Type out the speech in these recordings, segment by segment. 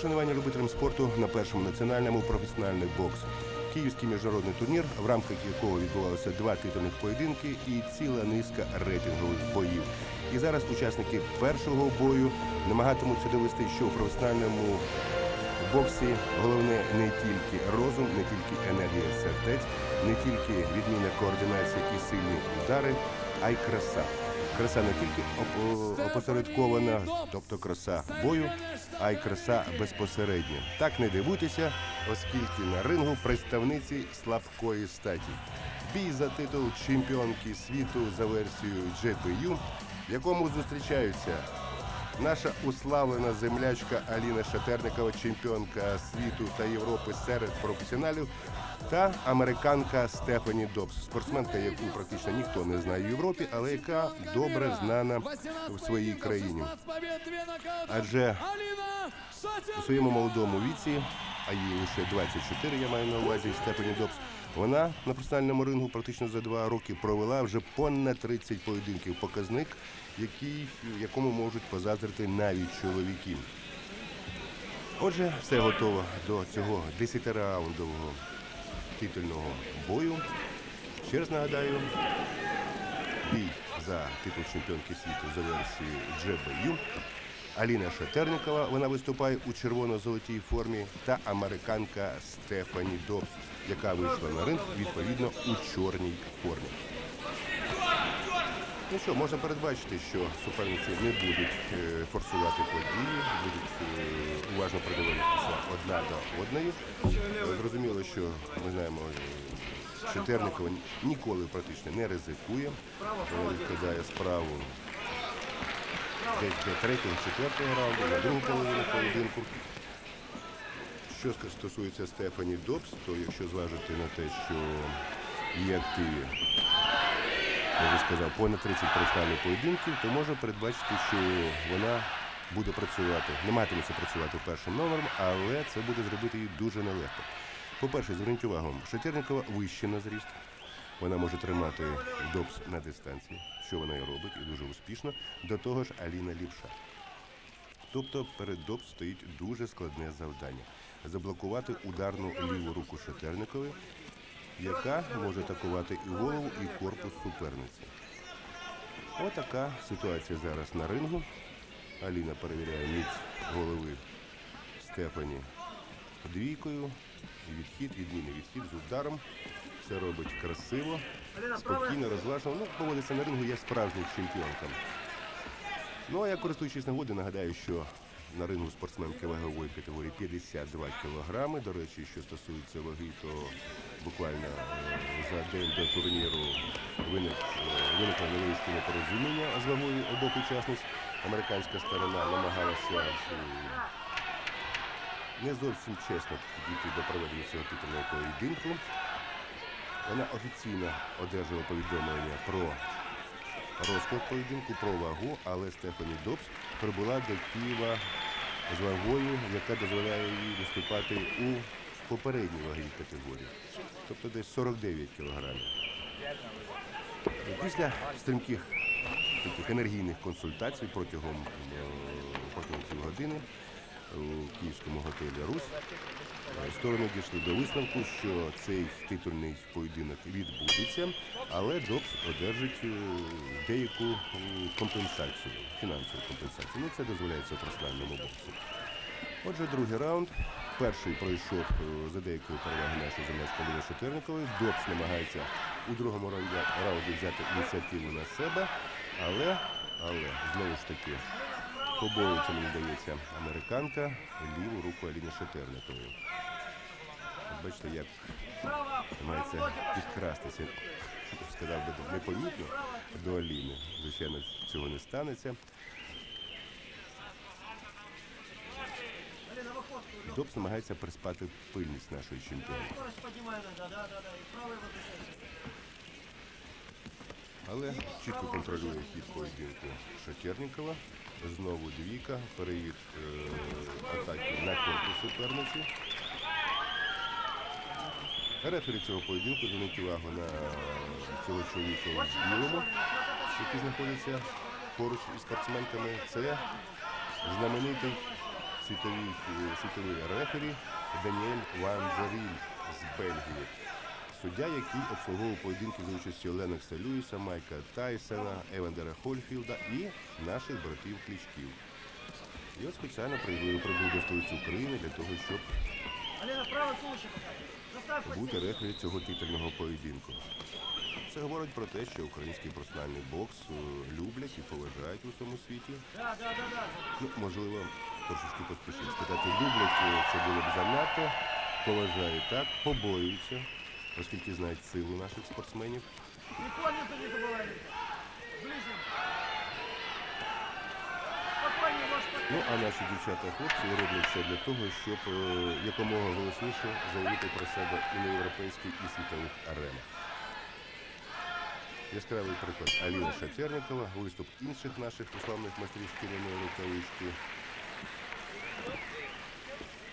вшанування любителям спорту на першому національному професіональний бокс. Київський міжнародний турнір, в рамках якого відбувалося два титульних поєдинки і ціла низка рейтингових боїв. І зараз учасники першого бою намагатимуться довести, що у професіональному боксі головне не тільки розум, не тільки енергія сердець, не тільки відмінна координація і сильні удари, а й краса. Краса не тільки опосередкована, тобто краса бою, а й краса безпосередня. Так не дивуйтеся, оскільки на рингу представниці слабкої статі. Бій за титул чемпіонки світу за версією GPU, в якому зустрічаються Наша уславлена землячка Аліна Шатерникова, чемпіонка світу та Європи серед професіоналів, та американка Стефані Добс, спортсменка, яку практично ніхто не знає в Європі, але яка добре знана в своїй країні. Адже у своєму молодому віці, а їй лише 24, я маю на увазі Стефані Добс, вона на професіональному рингу практично за два роки провела вже понад 30 поєдинків. Показник, який, якому можуть позаздрити навіть чоловіки. Отже, все готово до цього 10-раундового титульного бою. Ще раз нагадаю, бій за титул чемпіонки світу за версією GBU. Аліна Шатерникова, вона виступає у червоно-золотій формі, та американка Стефані Добс, яка вийшла на ринг відповідно у чорній формі. Ну що, можна передбачити, що суперниці не будуть е, форсувати події, будуть е, уважно придивитися одна до одної. Зрозуміло, що ми знаємо, е, Шатерникова ніколи практично не ризикує. Вона відкладає справу десь до третього, четвертого раунду, на другу половину поєдинку. Що стосується Стефані Добс, то якщо зважити на те, що її активі, я вже сказав, понад 30 професіональних поєдинків, то можна передбачити, що вона буде працювати, намагатиметься працювати першим номером, але це буде зробити їй дуже нелегко. По-перше, зверніть увагу, Шатірникова вище на зріст. Вона може тримати допс на дистанції, що вона і робить, і дуже успішно. До того ж, Аліна лівша. Тобто перед ДОП стоїть дуже складне завдання заблокувати ударну ліву руку Шатерникової, яка може атакувати і голову, і корпус суперниці. Отака ситуація зараз на рингу. Аліна перевіряє міць голови Стефані двійкою. Відхід, відмінний відхід з ударом. Все робить красиво, спокійно, розважно. Ну, поводиться на рингу, є справжнім чемпіонком. Ну а я користуючись нагодою, нагадаю, що на рингу спортсменки вагової категорії 52 кілограми. До речі, що стосується ваги, то буквально е, за день до турніру виник, е, виникло невеличке непорозуміння з вагою обох учасниць. Американська сторона намагалася е, не зовсім чесно підійти до проведення цього титульного поєдинку. Вона офіційно одержала повідомлення про розклад поєдинку, про вагу, але Стефані Добс прибула до Києва з вагою, яка дозволяє їй виступати у попередній ваговій категорії, тобто десь 49 кілограмів. Після стрімких таких енергійних консультацій протягом, е, протягом півгодини у київському готелі Русь е, сторони дійшли до висновку, що цей титульний поєдинок відбудеться, але Джобс одержить е, деяку компенсацію, фінансову компенсацію. Ну, це дозволяється у професіональному боксі. Отже, другий раунд. Перший пройшов е, за деякою переваги нашої землячки Ліни Шотерникової. Добс намагається у другому раунді, взяти ініціативу на себе, але, але знову ж таки побоюється, мені здається, американка ліву руку Аліни Шотерникової. Бачите, як намагається підкрастися, сказав би, непомітно до Аліни. Звичайно, цього не станеться. Добс намагається приспати пильність нашої чемпіонки. Але чітко контролює хід поєдинку Шатєрнікова. Знову двійка, перевід е, атаки на корпус суперниці. Рефері цього поєдинку звернуть увагу на цього чоловіка в білому, який знаходиться поруч із спортсменками. Це знаменитий світовий, світовий рефері Даніель Ван Деріль з Бельгії. Суддя, який обслуговував поєдинки за участю Ленокса Льюіса, Майка Тайсона, Евандера Хольфілда і наших братів Клічків. От спеціально прибув до столиці України для того, щоб бути рефері цього титульного поєдинку. Це говорить про те, що український професіональний бокс е, люблять і поважають у всьому світі. Ну, можливо, трошечки поспішив сказати, люблять е, це було б занадто, поважають так, побоюються, оскільки знають силу наших спортсменів. Прикольницу не забывай. Ближе. Ну, а наші дівчата-хлопці роблять все для того, щоб е, якомога голосніше заявити про себе і на європейських, і світових аренах. Яскравий приклад Аліна Шатерникова, виступ інших наших уславних майстрів шкіряної рукавички.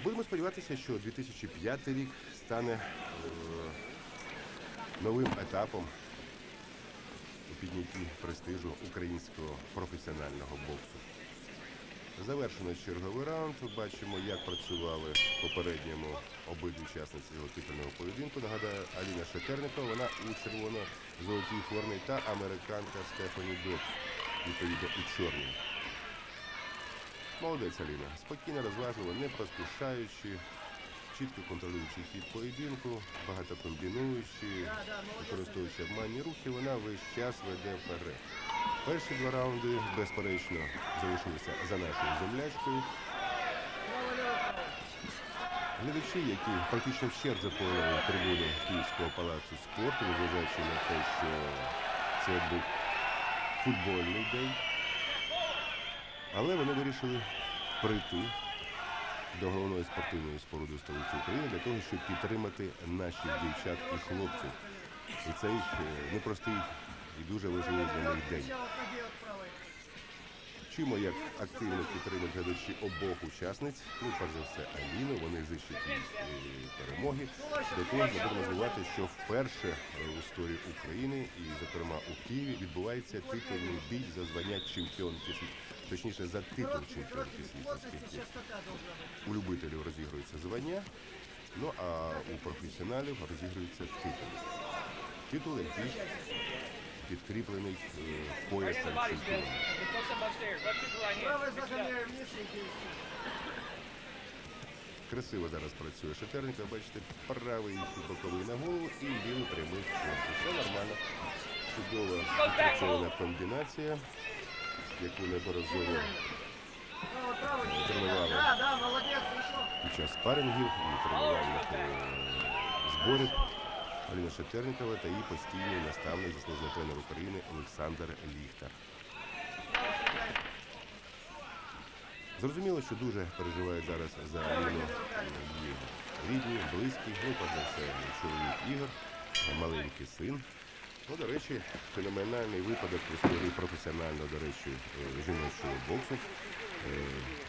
Будемо сподіватися, що 2005 рік стане е, новим етапом у піднятті престижу українського професіонального боксу. Завершено черговий раунд. Бачимо, як працювали в попередньому обидві учасниці цього титульного поєдинку. Нагадаю, Аліна Шатерникова, вона у червоно-золотій формі та американка Стефані Докс, відповідно у чорній. Молодець Аліна. Спокійно, розважливо, не поспішаючи, чітко контролюючи хід поєдинку, багато комбінуючи, використовуючи обманні рухи, вона весь час веде вперед. Перші два раунди, безперечно, залишилися за нашою землячкою. Глядачі, які практично вщерть заповнили трибуни Київського палацу спорту, незважаючи на те, що це був футбольний день. Але вони вирішили прийти до головної спортивної споруди столиці України для того, щоб підтримати наших дівчат і хлопців. І цей е, непростий і дуже важливий для них день. Чуємо, як активно підтримують глядачі обох учасниць. Ну, перш за все, Аліну, вони зичать їй е, перемоги. До того будемо забувати, що вперше е, в історії України і, зокрема, у Києві відбувається титульний бій за звання чемпіонки світу. Точніше, за титул чемпіонки світу, Плотность и оскільки частота должна быть. у любителів розігрується звання, ну а у професіоналів розігрується титул. Титул, який підкріплений е, поясом чемпіона. Красиво зараз працює Шатерника, бачите, правий боковий на голову і лівий прямий в. Все нормально. Чудова відпрацьована комбінація, яку неодноразово тренували під час спарингів і тренувальних е, зборів Аліна Шатерникова та її постійний наставник, заслужений тренер України Олександр Ліхтар. Зрозуміло, що дуже переживають зараз за Аліну рідні, близькі, ну, все, чоловік Ігор, маленький син. Ну, до речі, феноменальний випадок історії професіонального, до речі, е, жіночого боксу. Е,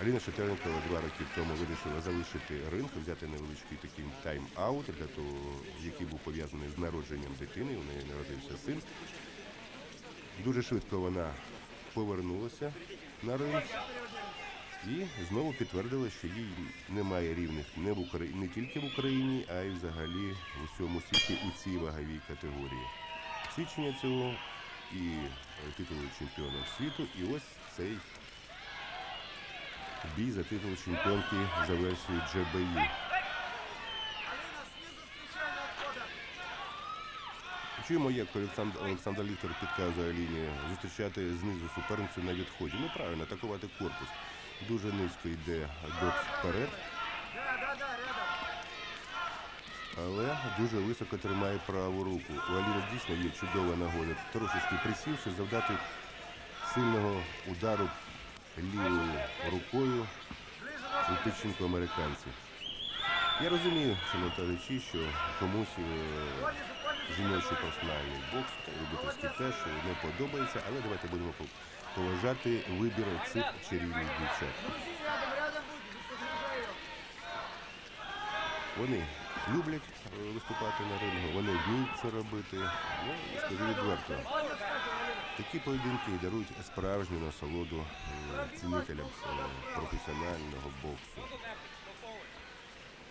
Аліна Шатеренкова два роки тому вирішила залишити ринг, взяти невеличкий такий тайм-аут, який був пов'язаний з народженням дитини. У неї народився син. Дуже швидко вона повернулася на ринг і знову підтвердила, що їй немає рівних не, в Украї... не тільки в Україні, а й взагалі в усьому світі у цій ваговій категорії. Свідчення цього і е, титулу чемпіона світу, і ось цей бій за титул чемпіонки за версією отходах. Чуємо, як Олександр, Олександр Ліхтер підказує Аліні зустрічати знизу суперницю на відході. Ну правильно, атакувати корпус. Дуже низько йде докс вперед, але дуже високо тримає праву руку. У Аліни дійсно є чудова нагода. Трошечки присівши, завдати сильного удару лівою рукою у печінку американців. Я розумію, шановні глядачі, що комусь е, жіночий професіональний бокс, любительський теж не подобається, але давайте будемо поважати вибір цих чарівних дівчат. Вони люблять е, виступати на рингу, вони вміють це робити. Ну, скажу відверто. Такі поєдинки дарують справжню насолоду е, цінителям е, професіонального боксу.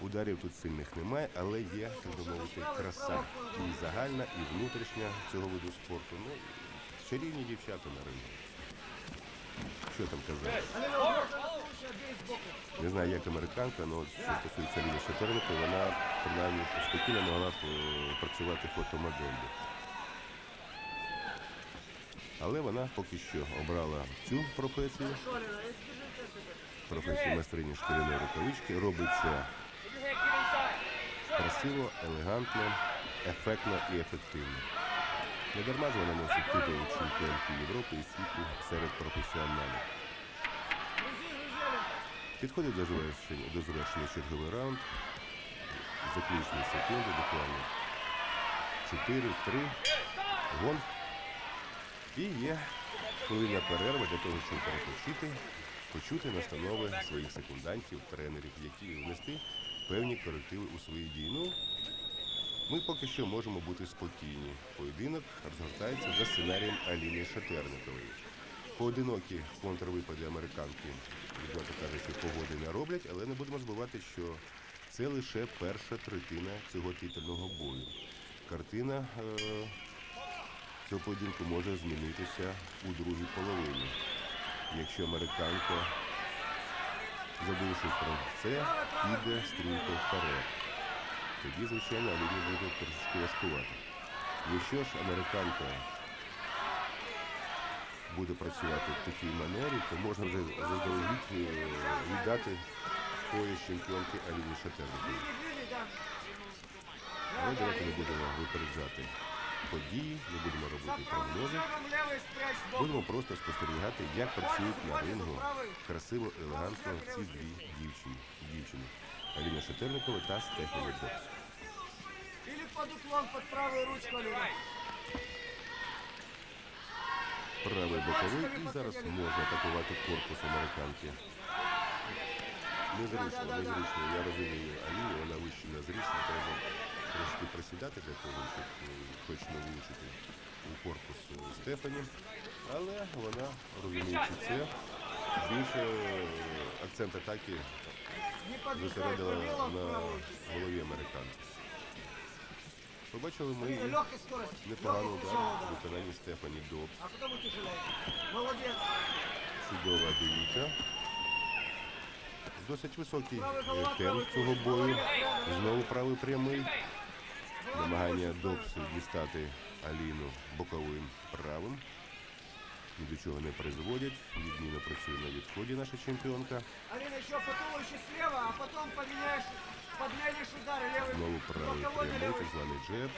Ударів тут сильних немає, але є, так би мовити, краса. І загальна, і внутрішня цього виду спорту. Ну, чарівні дівчата на ринку. Що там казати? Не знаю, як американка, але що стосується Ліни Шатеренко, вона принаймні спокійно могла е, працювати фотомоделлю. Але вона поки що обрала цю професію, професію майстрині шкіряної рукавички. Робиться красиво, елегантно, ефектно і ефективно. Не дарма ж вона носить титул чемпіонки Європи і світу серед професіоналів. Підходить до завершення, до завершення черговий раунд. Заключні секунди, буквально 4-3. Гонг. І є хвилина перерва для того, щоб перепочити, почути настанови своїх секундантів, тренерів, які внести певні корективи у свої дії. Ну, ми поки що можемо бути спокійні. Поєдинок розгортається за сценарієм Аліни Шатерникової. Поодинокі контрвипади американки, відверто кажучи, погоди не роблять, але не будемо забувати, що це лише перша третина цього титульного бою. Картина е, цього поєдинку може змінитися у другій половині. Якщо американка, забувши про це, піде стрімко вперед. Тоді, звичайно, Аліні буде трошечки важкувати. Якщо ж американка буде працювати в такій манері, то можна вже заздалегідь е, віддати пояс чемпіонки Аліні двигай. Але давайте не будемо випереджати події, не будемо робити прогнози. Будемо просто спостерігати, як працюють на рингу красиво, елегантно ці дві дівчини. дівчини. Аліна Шатерникова та Стефані Бокс. Или под уклон, под правую ручку, Алина. Правий боковий і зараз можна атакувати корпус американки. Незручно, незручно. Я розумію Аліні, вона вище зріст, треба трошки присідати для того, щоб е, точно влучити у корпус Стефані. Але вона, розуміючи це, більше е, акцент атаки зосередила на голові американки. Побачили ми непоганий Легкий удар тяжелый виконанні Стефані Добс. Чудова бійка. Досить високий темп цього бою. Знову правий прямий. Намагання Добсу дістати Аліну боковим правим Ні до чого не призводять. Відмінно працює на відході наша чемпіонка. Алина, еще по туловищу слева, а потом поменяешь, подменишь удары левый. Знову правий боковой на прямий, левый. так званий джеб.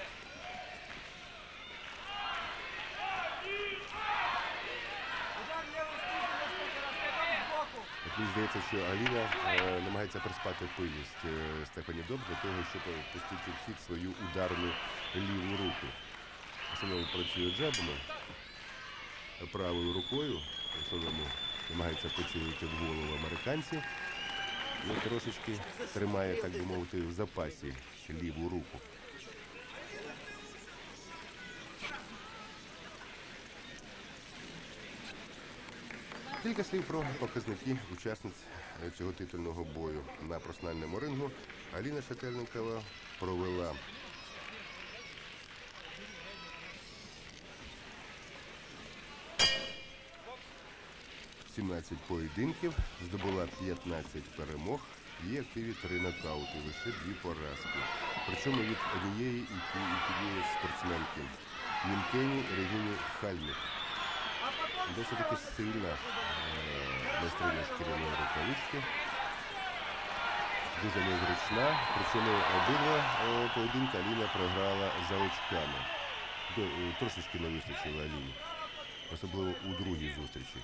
Удар левый снизу несколько раз, потом сбоку. От мені здається, що Аліна е, намагається приспати пильність е, Стефані Добс для того, щоб пустити в хід свою ударну ліву руку. В основному працює джебами, правою рукою, в основному намагається поцілити в голову американці. І трошечки тримає, так би мовити, в запасі ліву руку. Кілька слів про показники учасниць цього титульного бою. На професіональному рингу Аліна Шательникова провела «17 поєдинків, здобула 15 перемог, є активі 3 нокаути, лише дві поразки. Причому від однієї і ті- тієї спортсменки Мінкені. А потом Досить таки сильна е, майстриня шкіряної рукавички. Дуже незручна. Причому обидва е, поєдинки Аліна програла за очками. Е, Трошечки не вистачило Аліні. Особливо у другій зустрічі.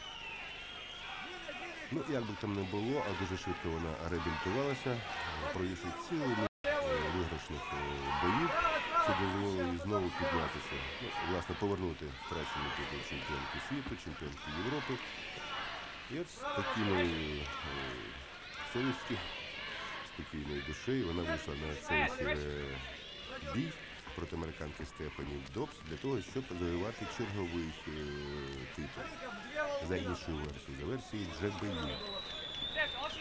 Ну, як би там не було, а дуже швидко вона реабілітувалася, провівши цілу е, виграшних е, боїв, що дозволило їй знову піднятися. Ну, власне, повернути втрачений титул чемпіонки світу, чемпіонки Європи. І от з спокійною е, совістю, спокійною душею вона вийшла на цей бій проти американки Стефані Добс для того, щоб завоювати черговий е, титул за іншою версією, за версією GBU.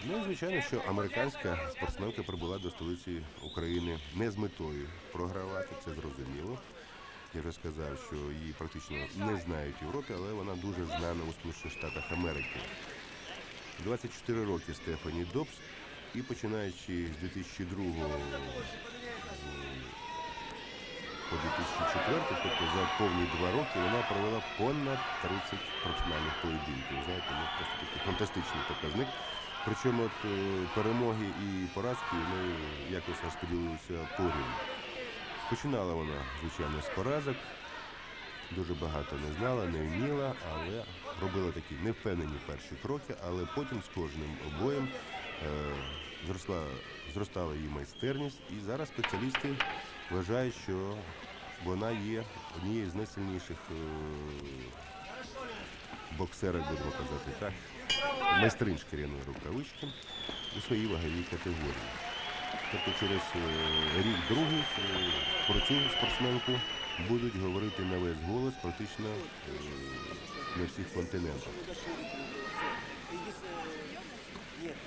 Ну і звичайно, що американська спортсменка прибула до столиці України не з метою програвати, це зрозуміло. Я вже сказав, що її практично не знають в Європі, але вона дуже знана у Сполучених Штатах Америки. 24 роки Стефані Добс, і починаючи з 2002 по 2004, тобто за повні два роки, вона провела понад 30 професіональних поєдинків. Знаєте, ну просто такий фантастичний показник. Причому от е, перемоги і поразки вони якось розподілилися порівну. Починала вона, звичайно, з поразок. Дуже багато не знала, не вміла, але робила такі невпевнені перші кроки, але потім з кожним обоєм зросла, зростала її майстерність, і зараз спеціалісти вважають, що вона є однією з найсильніших е, боксерок, будемо казати так, майстринь шкіряної рукавички у своїй ваговій категорії. Тобто через е, рік другий е, про цю спортсменку будуть говорити на весь голос практично е, на всіх континентах.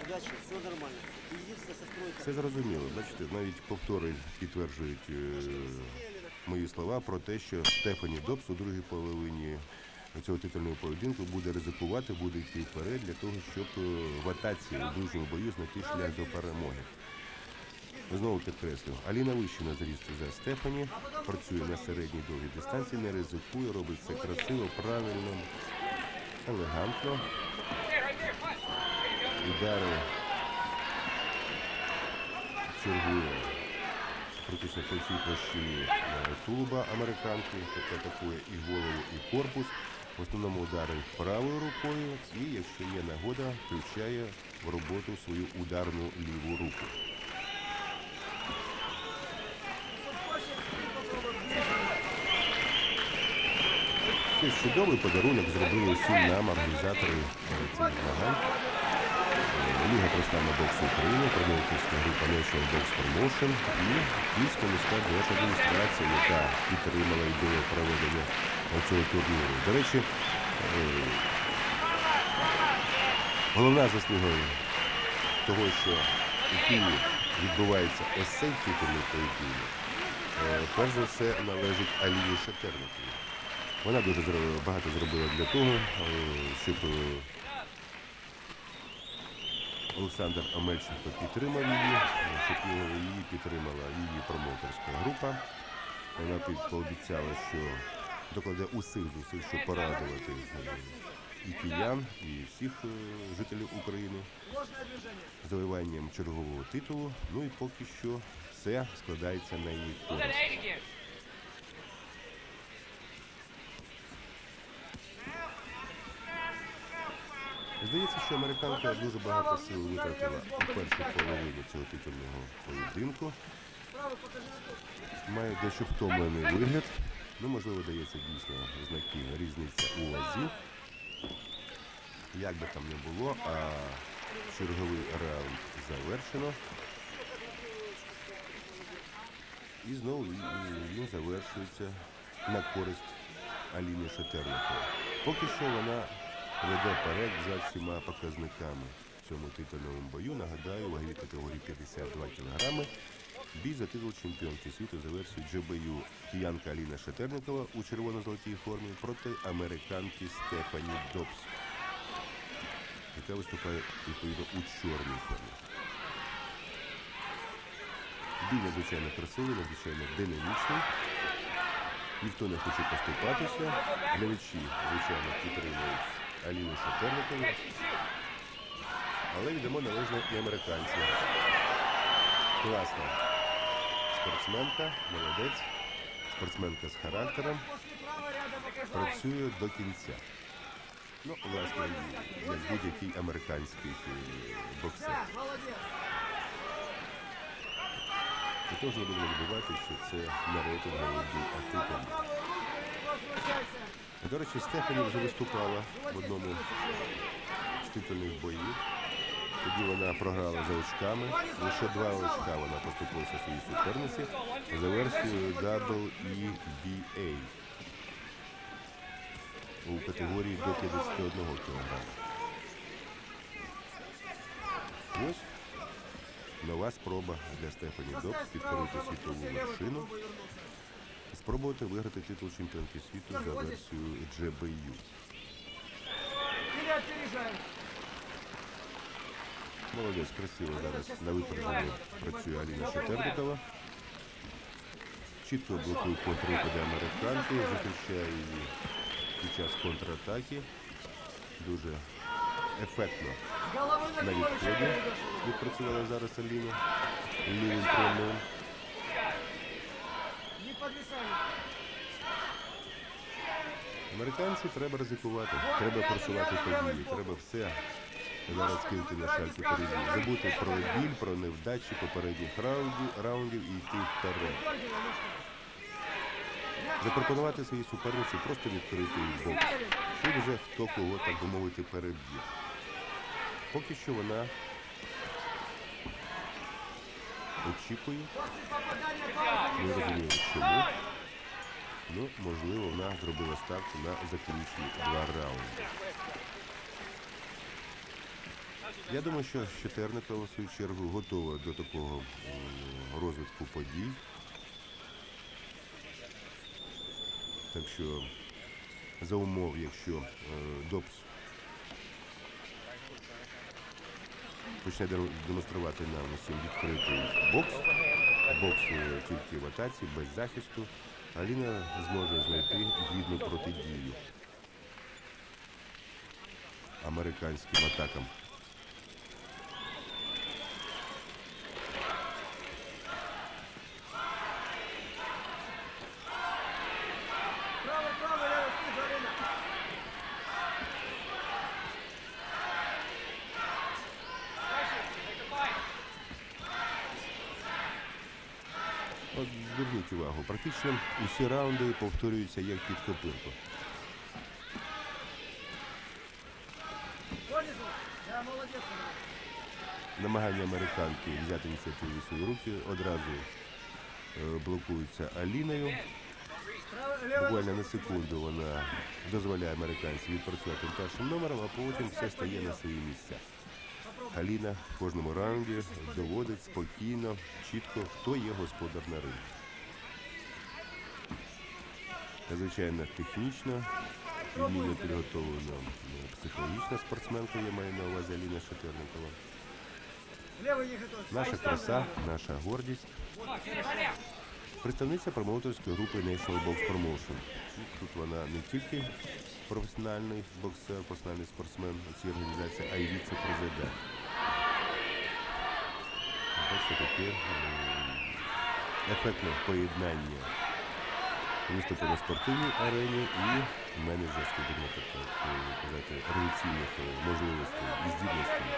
Нет, все нормально. Це зрозуміло. Бачите, навіть повтори підтверджують е, мої слова про те, що Стефані Добс у другій половині цього титульного поєдинку буде ризикувати, буде йти вперед для того, щоб е, в атаці у ближньому бою знайти шлях до перемоги. Знову підкреслю, Аліна вище на зрісті за Стефані, працює на середній довгій дистанції, не ризикує, робить це красиво, правильно, елегантно. Удари чергує практично по всій площині тулуба американки, тобто атакує і голову, і корпус. В основному удари правою рукою і, якщо є нагода, включає в роботу свою ударну ліву руку. Чудовий подарунок зробили всім нам організатори цих змагань. Ліга професіонального боксу України, промоутерська група National Box Promotion і Київська міська держадміністрація, яка підтримала ідею проведення цього турніру. До речі, е, головна заслуга того, що у Києві відбувається ось цей титульний поєдинок, е, перш за все належить Алії Шатерникові. Вона дуже багато зробила для того, е, щоб Олександр Омельченко підтримав її, її підтримала її промоутерська група. Вона пообіцяла, що докладе усіх зусиль, щоб порадувати і киян, і всіх е, жителів України завоюванням чергового титулу. Ну і поки що все складається на її користь. Здається, що американка дуже багато сил витратила у першій половині цього титульного поєдинку. Має дещо втомлений вигляд. Ну, можливо, дається дійсно знаки різниця у вазі. Як би там не було, а черговий раунд завершено. І знову він завершується на користь Аліни Шатерникової. Поки що вона веде перед за всіма показниками в цьому титульному бою. Нагадаю, у категорії 52 кг. Бій за титул чемпіонки світу за версією GBU киянка Аліна Шатерникова у червоно-золотій формі проти американки Стефані Добс, яка виступає відповідно у чорній формі. Бій надзвичайно красивий, надзвичайно динамічний. Ніхто не хоче поступатися. Глядачі, звичайно, підтримують Аліну Шатерникову. Але йдемо належно і американцям. Класна спортсменка, молодець, спортсменка з характером, працює до кінця. Ну, власне, як будь-який американський боксер. І теж не будемо забувати, що це не рейтинговий. До речі, Стефані вже виступала в одному з титульних боїв. Тоді вона програла за очками. Лише два очка вона поступилася своїй суперниці за версією WEBA у категорії до 51 кг. Ось нова спроба для Стефані Добс підкорити світову вершину. Спробувати виграти титул чемпіонки світу за версією GBU. Молодець, красиво зараз на випередженні працює Аліна Шетерникова. Чітко блокує контрвипади американки, зустрічає її під час контратаки. Дуже ефектно на відході відпрацювала зараз Аліна. Лівим прямим. Американцю треба ризикувати, треба форсувати події, треба все зараз кинути на шальки переді. Забути про біль, про невдачі попередніх раундів, раундів і йти вперед. Запропонувати своїй суперниці просто відкрити бок. Тут вже хто кого, так би мовити, переб'є. Поки що вона очікує, не розуміє чому. Ну, можливо, вона зробила ставку на заключні два раунди. Я думаю, що Щетерникова, в свою чергу, готова до такого розвитку подій. Так що за умов, якщо е, Добс почне демонструвати нам усім відкритий бокс, бокс е, тільки в атаці, без захисту, Аліна зможе знайти гідну протидію американським атакам. От зверніть увагу, практично усі раунди повторюються як під копирку. Намагання американки взяти ініціативу свої руки одразу е, блокуються Аліною. Буквально на секунду вона дозволяє американцям відпрацювати першим номером, а потім все стає на свої місця. Аліна в кожному раунді доводить спокійно, чітко, хто є господар на ринку. Надзвичайно технічно, відмінно підготовлена психологічна спортсменка, я маю на увазі Аліна Шатерникова. Наша краса, наша гордість. Представниця промоутерської групи National Box Promotion. Тут вона не тільки професіональний боксер, професіональний спортсмен цій організації, а й віце-президент. Бачите, таке ефектне поєднання виступу на спортивній арені і менеджерської, будемо так казати, революційних е, можливостей і здібностей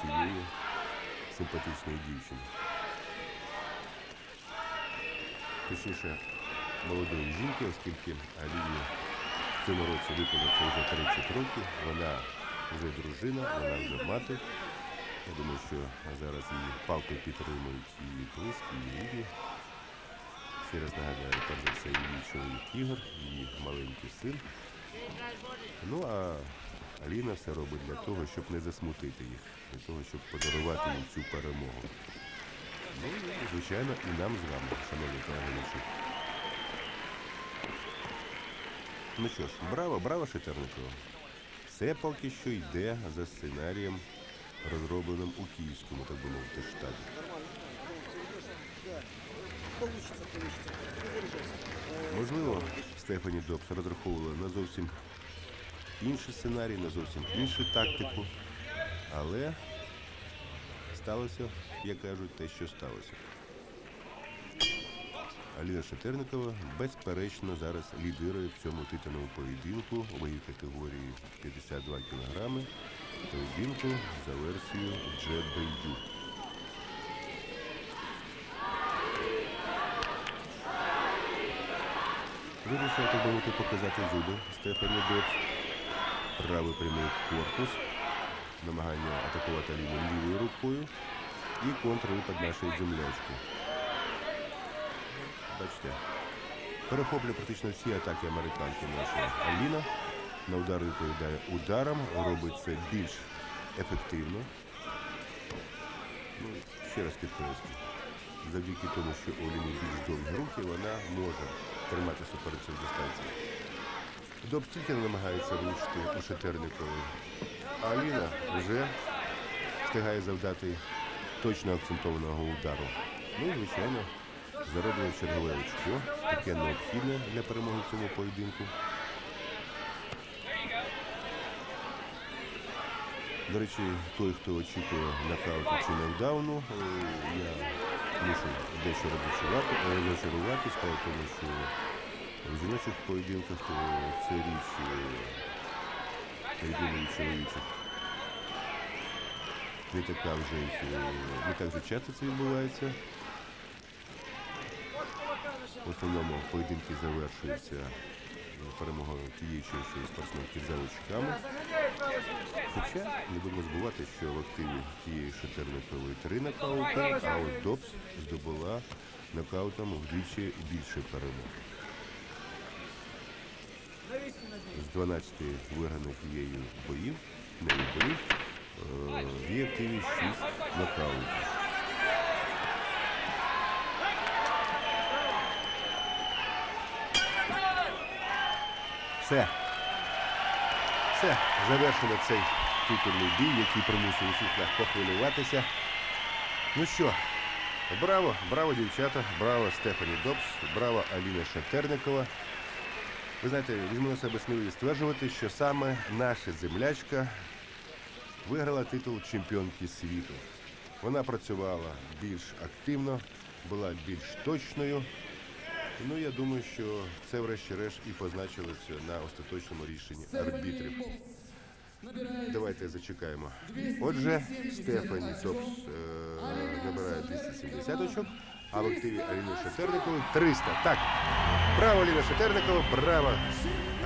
цієї симпатичної дівчини. Точніше, молодої жінки, оскільки Аліні в цьому році виповниться вже 30 років, вона вже дружина, вона вже мати. Я думаю, що зараз її палки підтримують її близькі, її рідні. Ще раз нагадаю, перш за все, її чоловік Ігор, її маленький син. Ну а Аліна все робить для того, щоб не засмутити їх, для того, щоб подарувати їм цю перемогу. Ну, і, звичайно, і нам з вами, шановні телеглядачі. Ну що ж, браво, браво, Шетерникова. Все поки що йде за сценарієм, розробленим у київському, так би мовити, штабі. Можливо, Стефані Добс розраховувала на зовсім інший сценарій, на зовсім іншу тактику, але сталося, як кажуть, те, що сталося. Аліна Шатерникова безперечно зараз лідирує в цьому титульному поєдинку у ваговій категорії 52 кг, поєдинку за версією GBU. Вирішив, так би показати зуби Стефані Добс. Правий прямий корпус. намагання атакувати Аліну лівою рукою і контрвипад нашої землячки. Бачите, перехоплює практично всі атаки американки наша Аліна. На удар відповідає ударом, робить це більш ефективно. Ну, ще раз підкреслю. Завдяки тому, що у Аліни більш довгі руки, вона може тримати суперницю в. Доб тільки не намагається влучити у Шетерникові. А Аліна вже встигає завдати точно акцентованого удару. Ну і, звичайно, зароблює чергове очко, таке необхідне для перемоги в цьому поєдинку. До речі, той, хто очікує нокауту чи нокдауну, е, я мушу дещо розочарувати, е, розочарувати, справа в тому, що в жіночих поєдинках е, це річ е, на відміну від чоловічих. Не така вже е, не так же часто це відбувається. В основному поєдинки завершуються е, перемогою іншої спортсменки за очками. Хоча не будемо забувати, що в активі тієї Шатерникової три нокаути, а от Добс здобула нокаутом вдвічі більше перемог. З 12 виграних її боїв, не боїв, е, в її активі 6 нокаутів. Все. Все, завершено цей титульний бій, який примусив усіх нас похвилюватися. Ну що, браво, браво, дівчата, браво Стефані Добс, браво Аліна Шатерникова. Ви знаєте, візьму на себе сміливість стверджувати, що саме наша землячка виграла титул чемпіонки світу. Вона працювала більш активно, була більш точною. Ну, я думаю, що це врешті-решт і позначилося на остаточному рішенні арбітрів. Давайте зачекаємо. Отже, Стефані Добс е, набирає 270 очок, а в активі Аліни Шатерникової 300. Так, браво Аліна Шатерникова, браво!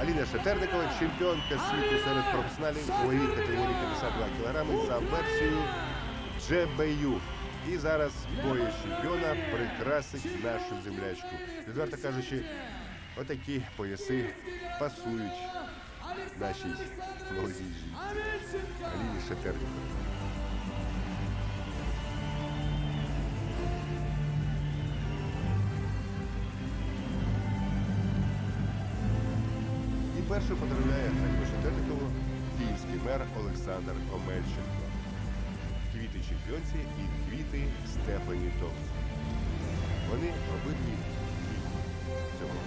Аліна Шатерникова, чемпіонка світу серед професіоналів у ваговій категорії 52 кг за версією GBU. І зараз пояс чемпіона прикрасить нашу землячку. Відверто кажучи, отакі пояси пасують нашій молодій жінці. Аліні Шатерниковій. І перший поздравляє Аліну Шатерникову київський мер Олександр Омельченко. Квіти чемпіонці і квіти Стефані Томс. Вони обидві цього